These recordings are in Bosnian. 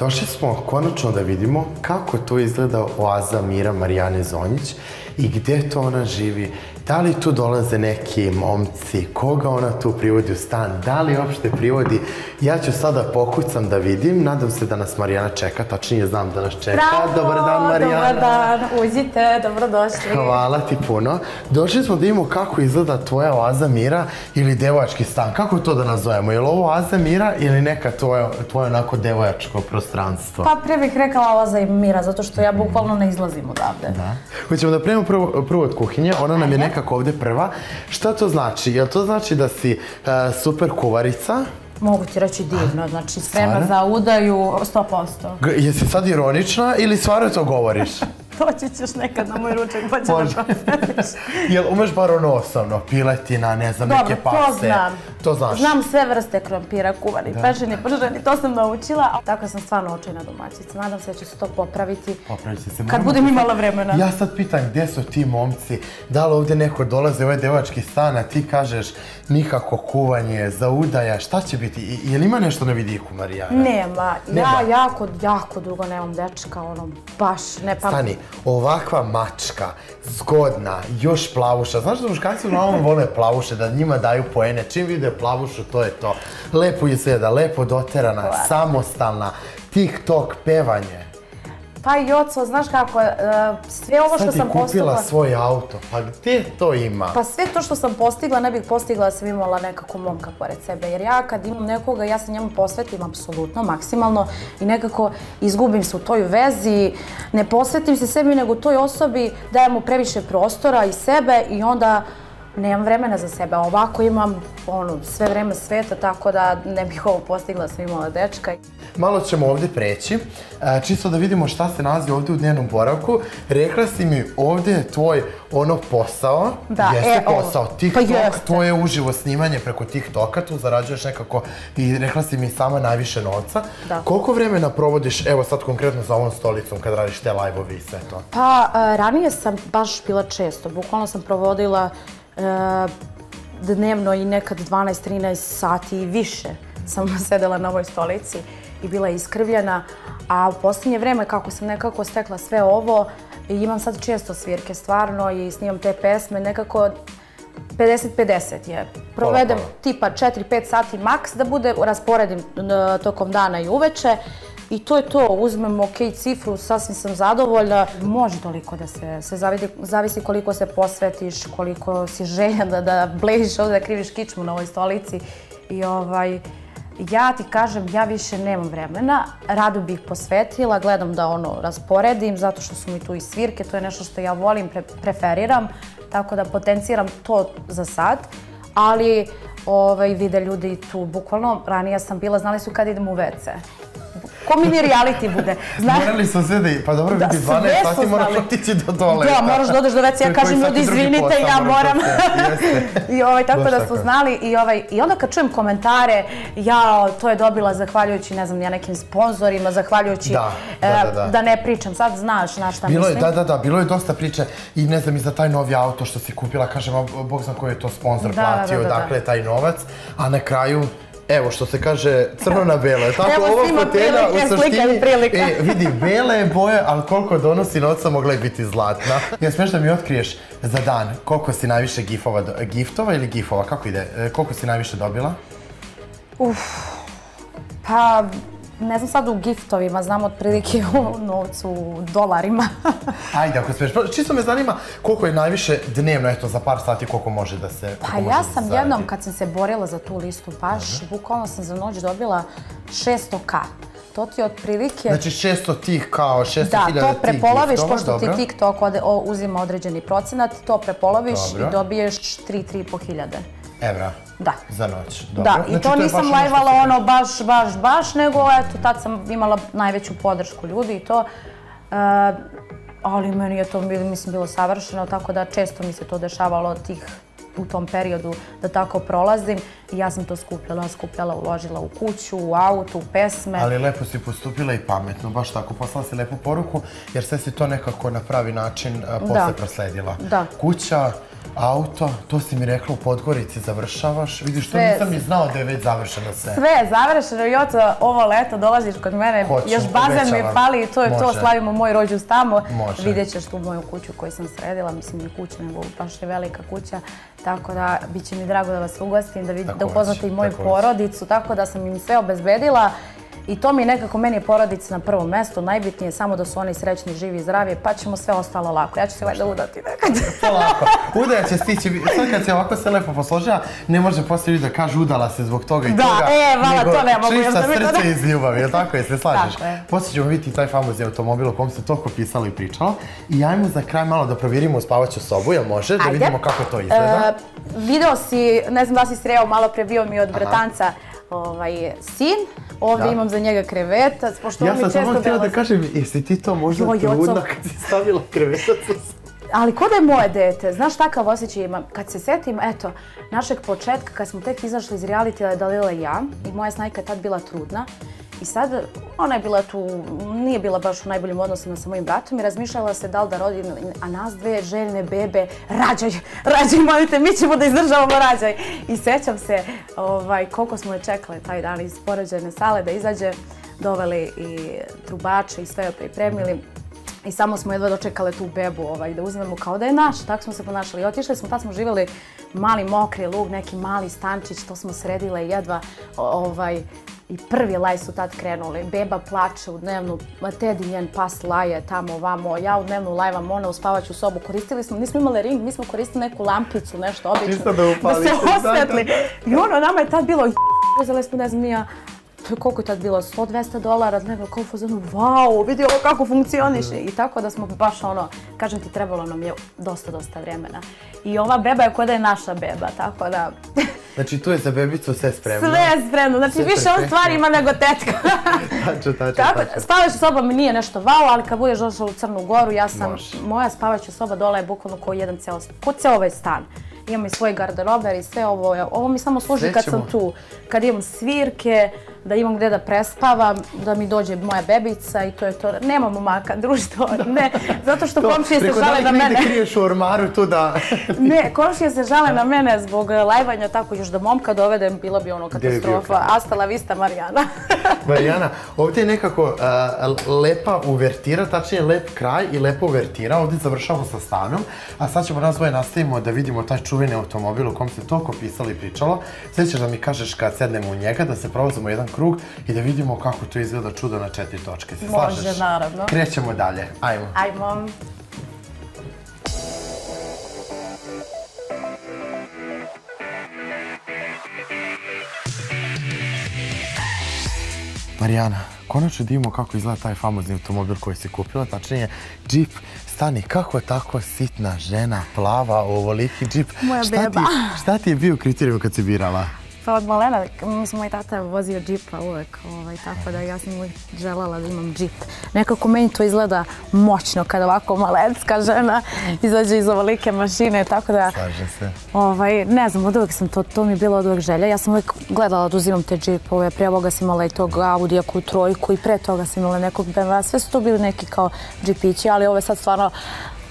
Došli smo konačno da vidimo kako to izgleda oaza Mira Marijane Zonjić i gdje to ona živi, da li tu dolaze neki momci, koga ona tu privodi u stan, da li uopšte privodi. Ja ću sada pokucam da vidim, nadam se da nas Marijana čeka, tačnije znam da nas čeka. Bravo, dobar dan Marijana. Dobar dan, uđite, dobrodošli. Hvala ti puno. Došli smo da vidimo kako izgleda tvoja oaza mira ili devojački stan. Kako to da nazovemo? Je li ovo oaza mira ili neka tvoje, tvoje onako devojačko prostranstvo? Pa prije bih rekla oaza mira, zato što ja bukvalno ne izlazim odavde. Da. Hoćemo da prema prvo, prvo od kuhinje, ona nam je nekako ovde prva. Šta to znači? Jel to znači da si uh, super kuvarica? Mogu ti reći divno, znači spremna za udaju 100%. G- Jesi sad ironična ili stvarno to govoriš? Doći ćeš nekad na moj ručak pa ćeš da. Jel umeš bar ono osnovno, piletina, ne znam, Dobro, neke to pase? znam. To znaš? Znam sve vrste krompira, kuvani, pečeni, prženi, to sam naučila. Tako sam stvarno očajna domaćica. Nadam se da će se to popraviti. Popravit će se. Kad budem imala vremena. Ja sad pitan gdje su ti momci, da li ovdje neko dolaze u ovaj devački stan, a ti kažeš nikako kuvanje, zaudaja, šta će biti? Je li ima nešto na vidiku, Marijana? Nema, Nema? ja jako, jako dugo nemam dečka, ono, baš ne pa... Stani, ovakva mačka, zgodna, još plavuša. Znaš da muškarci uglavnom vole plavuše, da njima daju poene. Čim vide plavušu, to je to. Lepo izgleda, lepo doterana, Hvala. samostalna, TikTok, pevanje. Pa i oco, znaš kako, e, sve ovo što Sad ti sam kupila postigla... svoj auto, pa gdje to ima? Pa sve to što sam postigla, ne bih postigla da sam imala nekako momka pored sebe. Jer ja kad imam nekoga, ja se njemu posvetim apsolutno, maksimalno i nekako izgubim se u toj vezi, ne posvetim se sebi nego toj osobi, dajem mu previše prostora i sebe i onda nemam vremena za sebe. A ovako imam ono, sve vreme sveta, tako da ne bih ovo postigla sam imala dečka. Malo ćemo ovdje preći, e, čisto da vidimo šta se nalazi ovdje u dnevnom boravku. Rekla si mi ovdje je tvoj ono posao, Da, jeste e, ovo. posao, Pa TikTok, jeste. tvoje uživo snimanje preko TikToka, tu zarađuješ nekako i rekla si mi sama najviše novca. Da. Koliko vremena provodiš, evo sad konkretno za ovom stolicom kad radiš te live-ovi i sve to? Pa, e, ranije sam baš bila često. Bukvalno sam provodila dnevno i nekad 12-13 sati i više sam sedela na ovoj stolici i bila iskrivljena. A u posljednje vreme, kako sam nekako stekla sve ovo, imam sad često svirke stvarno i snimam te pesme, nekako 50-50 je. Provedem tipa 4-5 sati maks da bude, rasporedim e, tokom dana i uveče. I to je to, uzmem ok cifru, sasvim sam zadovoljna. Može toliko da se, se zavidi, zavisi koliko se posvetiš, koliko si željan da, da bležiš ovdje, da kriviš kičmu na ovoj stolici. I ovaj, ja ti kažem, ja više nemam vremena, rado bih posvetila, gledam da ono rasporedim, zato što su mi tu i svirke, to je nešto što ja volim, pre, preferiram, tako da potenciram to za sad, ali ovaj, vide ljudi tu, bukvalno, ranije sam bila, znali su kad idem u WC. Ko mini reality bude. Znaš, Morali su sve da, pa dobro vidi, sve 12 su sati moraš otići do toaleta. Da, moraš da odeš do WC, ja je kažem ljudi izvinite, ja moram. I ovaj, tako da su znali i, ovaj, i onda kad čujem komentare, ja to je dobila zahvaljujući, ne znam, ja nekim sponzorima, zahvaljujući, Da, da, e, da, da. ne pričam, sad znaš na šta Bilo je, mislim. da, da, da, bilo je dosta priče i ne znam i za taj novi auto što si kupila, kažem, Bog zna koji je to sponsor platio, da, da, da. dakle je taj novac, a na kraju Evo što se kaže crno na belo, je tako Evo ova fotelja u suštini, e, vidi, bele je boje, ali koliko donosi novca mogla je biti zlatna. Ja smiješ da mi otkriješ za dan koliko si najviše gifova, giftova ili gifova, kako ide, E, koliko si najviše dobila? Pa, ne znam sad u giftovima, znam otprilike u novcu, u dolarima. Ajde, ako smiješ, Pa, čisto me zanima koliko je najviše dnevno, eto, za par sati koliko može da se Pa ja da sam jednom kad sam se borila za tu listu baš, bukvalno sam za noć dobila 600k. To ti je otprilike... Znači 600 tih kao 600 Da, hiljada to tih prepoloviš, giftova, pošto ti dobro. TikTok uzima određeni procenat, to prepoloviš Dobro. i dobiješ 3-3,5 hiljade. Evra. Da. Za noć. Dobro. Da, i Znači, to je nisam ono lajvala ono baš, baš, baš, nego eto, tad sam imala najveću podršku ljudi i to. E, ali meni je to bilo, mislim, bilo savršeno, tako da često mi se to dešavalo tih u tom periodu da tako prolazim i ja sam to skupljala, skupljala, uložila u kuću, u auto, u pesme. Ali lepo si postupila i pametno, baš tako. Poslala si lepu poruku, jer sve si to nekako na pravi način a, posle prosledila. Da. Kuća, auto, to si mi rekla u Podgorici završavaš. Vidiš, to Sve- nisam ni znao da je već završeno sve. Sve je završeno i oto ovo leto dolaziš kod mene, Hoću, još bazen mi fali i to je to, slavimo moj rođus tamo. Može. Vidjet ćeš tu moju kuću koju sam sredila, mislim nije kuća, nego baš je velika kuća. Tako da, bit će mi drago da vas ugostim, da, vid, da Također, upoznate i moju porodicu, tako da sam im sve obezbedila. I to mi je nekako, meni je porodica na prvom mjestu, najbitnije je samo da su oni srećni, živi i zdravi, pa ćemo sve ostalo lako. Ja ću se valjda udati nekad. Polako. Udaja će stići, sad kad se ovako sve lepo posložila, ne može poslije da kažu udala se zbog toga i Da, toga. e, vala, to ne mogu čista da srce iz ljubavi, jel tako je, se slažeš? Tako je. Poslije ćemo vidjeti taj famozni automobil o kom se toliko pisalo i pričalo. I ajmo za kraj malo da provjerimo u spavaću sobu, jel može? Da Ajde. vidimo kako to izgleda. E, video si, ne znam da si sreo, malo pre bio mi od bratanca ovaj, sin. Ovdje Da. imam za njega krevetac, pošto ja on mi sam često samo htjela da kažem, jesi ti to možda Joj, trudna oco. kad si stavila krevetac Ali ko da je moje dete, znaš takav osjećaj imam. Kad se setim, eto, našeg početka, kad smo tek izašli iz realitija Dalila i ja, i moja snajka je tad bila trudna, i sad ona je bila tu, nije bila baš u najboljim odnosima sa mojim bratom i razmišljala se da li da rodi, a nas dve željne bebe, rađaj, rađaj, molite, mi ćemo da izdržavamo rađaj. I sećam se ovaj, koliko smo je čekale taj dan iz porođajne sale da izađe, doveli i trubače i sve joj pripremili. I samo smo jedva dočekale tu bebu ovaj, da uzmemo kao da je naša, tako smo se ponašali. I otišli smo, tad smo živjeli mali mokri lug, neki mali stančić, to smo sredile jedva. Ovaj, I prvi laj su tad krenuli. Beba plače u dnevnu, Tedi njen pas laje tamo ovamo, ja u dnevnu lajvam, ona u spavaću sobu. Koristili smo, nismo imali ring, mi smo koristili neku lampicu, nešto obično. Čisto da upalite, se da, da, osvetli. I ono, nama je tad bilo, uzeli smo, ne znam, nija, koliko je tad bilo, 100-200 dolara, nego kao fazonu, wow, vidi ovo kako funkcioniše. I tako da smo baš ono, kažem ti, trebalo nam je dosta, dosta vremena. I ova beba je kod da je naša beba, tako da Znači tu je za bebicu sve spremno. sve je spremno. Znači Sve više on stvari ima nego tetka. Tačno, tačno, Tako, tačno. spavajuća soba mi nije nešto vau, ali kad budeš došla u Crnu Goru, ja sam, Može. moja spavajuća soba dole je bukvalno kao jedan ceo, ko ceo ovaj stan. Imam i svoj garderober i sve ovo, je- ovo mi samo služi Sve kad ćemo. sam tu, kad imam svirke, da imam gdje da prespavam, da mi dođe moja bebica i to je to. Nemamo maka, društvo, ne, zato što komšije se Preko žale da na li negdje mene. kriješ u ormaru tu da... Ne, komšije se žale na mene zbog eh, lajvanja, tako još da momka dovedem, bila bi ono katastrofa. kraj? Asta la vista, Marijana. Marijana, ovdje je nekako uh, lepa uvertira, tačnije lep kraj i lepa uvertira. Ovdje završavamo sa stanom, a sad ćemo nas dvoje nastavimo da vidimo taj čuveni automobil u kom se toliko pisalo i pričalo. Sve ćeš da mi kažeš kad sednemo u njega, da se provozimo jedan krug i da vidimo kako to izgleda čudo na četiri točke. Se Može, slažeš? naravno. Krećemo dalje. Ajmo. Ajmo. Marijana, konačno da vidimo kako izgleda taj famozni automobil koji si kupila, tačnije Jeep. Stani, kako je tako sitna žena, plava, ovoliki Jeep? Moja šta beba. Ti, šta ti je bio kriterijum kad si birala? Pa od malena, mislim, moj tata je vozio džipa uvek, ovaj, tako da ja sam uvijek želela da imam džip. Nekako meni to izgleda moćno kada ovako malecka žena izađe iz ovolike mašine, tako da... Slažem se. Ovaj, ne znam, od uvijek sam to, to mi je bilo od uvijek želja. Ja sam uvijek gledala da uzimam te džipove, prije ovoga sam imala i tog Audija koju trojku i pre toga sam imala nekog BMW, sve su to bili neki kao džipići, ali ovo je sad stvarno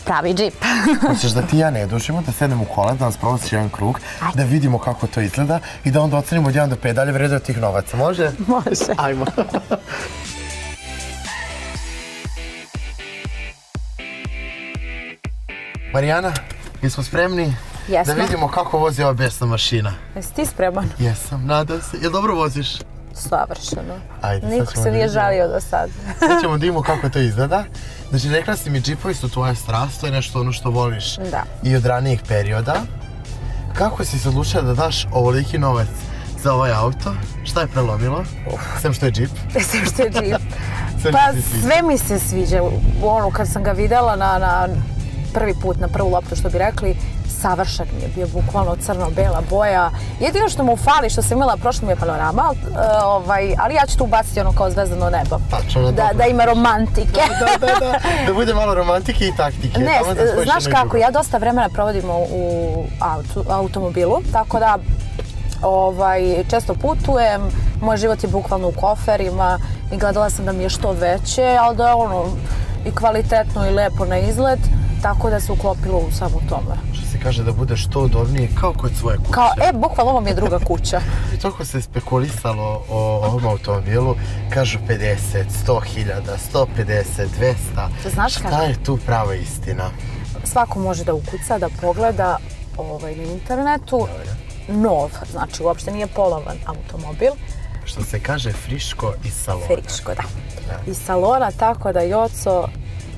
pravi džip. Hoćeš da ti i ja ne dužimo, da sednemo u kola, da nas provoziš jedan krug, da vidimo kako to izgleda i da onda ocenimo od 1 do 5 dalje vrede od tih novaca. Može? Može. Ajmo. Marijana, jesmo spremni? Jesmo. Da vidimo kako vozi ova besna mašina. Jesi ti spreman? Jesam, nadam se. Jel dobro voziš? Savršeno. Ajde, Niko se nije žalio do sad. Sad ćemo da vidimo kako to izgleda. Znači, rekla si mi, džipovi su tvoja strast, to je nešto ono što voliš Da. i od ranijih perioda. Kako si se odlučila da daš ovoliki novac za ovaj auto? Šta je prelomilo? Sem što je džip. Sve što je džip. Pa sve mi se sviđa. Ono, kad sam ga videla na, na prvi put, na prvu loptu, što bi rekli, savršen mi je bio, bukvalno crno-bela boja. Jedino što mu fali, što sam imala prošlo mi je panorama, ali, e, ovaj, ali ja ću tu ubaciti ono kao zvezdano nebo. Tačno, ono da, dobro. da ima romantike. Da, da, da. Da bude malo romantike i taktike. Ne, da spojiš znaš kako, ja dosta vremena provodim u, u autu, automobilu, tako da ovaj, često putujem, moj život je bukvalno u koferima i gledala sam da mi je što veće, ali da je ono i kvalitetno i lepo na izgled. Tako da se uklopilo u samo tome. Što se kaže da bude što udobnije kao kod svoje kuće. Kao, e, bukvalno ovo mi je druga kuća. I toliko se spekulisalo o ovom automobilu, kažu 50, 100 hiljada, 150, 200. Znaš Šta je tu prava istina? Svako može da ukuca, da pogleda ovaj, na internetu. Nov, znači uopšte nije polovan automobil. Što se kaže friško iz salona. Feričko, da. Iz salona, tako da Joco,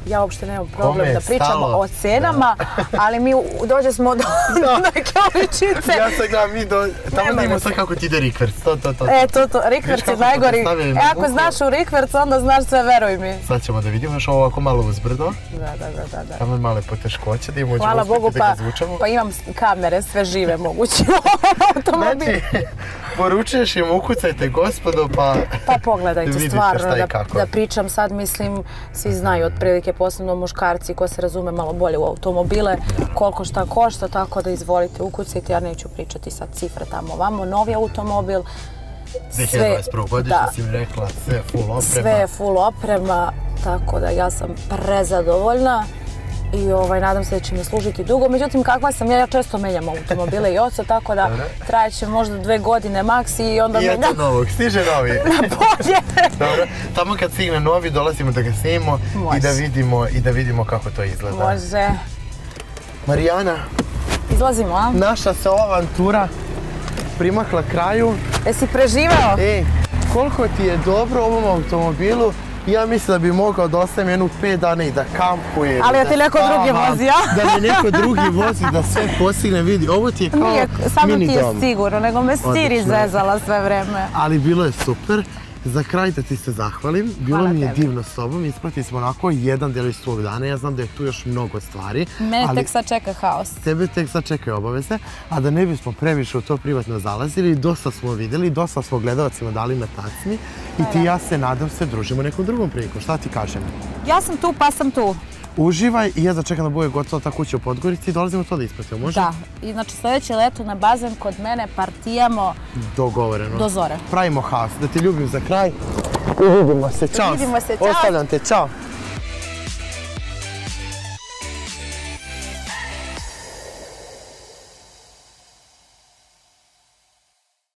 ja uopšte nemam problem Kome da pričamo stalo? o cenama, ali mi dođe smo do, neke uličice. Ja sad gledam mi do... Tamo da veze. sad kako ti ide rikverc, to, to, to. E, to, to, Rikverc je najgori. E, ako znaš u Rikverc, onda znaš sve, veruj mi. Sad ćemo da vidimo još ovo ovako malo uzbrdo. Da, da, da, da. da. Tamo je male poteškoće da imamo Hvala Bogu, da pa, ga zvučamo. pa imam kamere, sve žive moguće u automobilu. Znači, poručuješ im ukucajte gospodo, pa... Pa pogledajte, stvarno, da, da pričam sad, mislim, svi znaju otprilike, posebno muškarci ko se razume malo bolje u automobile, koliko šta košta, tako da izvolite, ukucajte, ja neću pričati sad cifre tamo vamo, novi automobil, 2021. godište da, si mi rekla, sve full oprema. sve je full oprema, tako da ja sam prezadovoljna i ovaj, nadam se da će mi služiti dugo. Međutim, kakva sam ja, ja često menjam automobile i oca, tako da trajeće možda dve godine maks i onda I eto menjam novog, stiže novi. bolje. Dobro, tamo kad stigne novi dolazimo da ga snimimo i da vidimo i da vidimo kako to izgleda. Može. Marijana, Izlazimo, a? naša se ova avantura primakla kraju. Jesi preživeo? E, koliko ti je dobro u ovom automobilu, ja mislim da bi mogao da ostavim jednu pet dana i da kampujem. Ali da da ti neko drugi spavam, vozi, a? Da mi neko drugi vozi, da sve postigne, vidi. Ovo ti je kao Nije, samo mini ti je dom. sigurno, nego me Odlično. zezala sve vreme. Ali bilo je super. Za kraj da ti se zahvalim, bilo Hvala mi je tebi. divno s tobom, ispratili smo onako jedan delić svog dana, ja znam da je tu još mnogo stvari, Mene ali tek sad čeka haos. tebe tek sad čekaju obaveze, a da ne bismo previše u to privatno zalazili, dosta smo vidjeli, dosta smo gledalcima dali na tacni i ti i ja se nadam se družimo nekom drugom prilikom, šta ti kažem? Ja sam tu, pa sam tu. Uživaj i ja začekam da bude gotova ta kuća u Podgorici i dolazimo to da ispratimo, može? Da. I znači sljedeće leto na bazen kod mene partijamo Dogovoreno. do zore. Pravimo haos, da te ljubim za kraj. I vidimo se, čao. Vidimo se, čao. Ostavljam te, čao.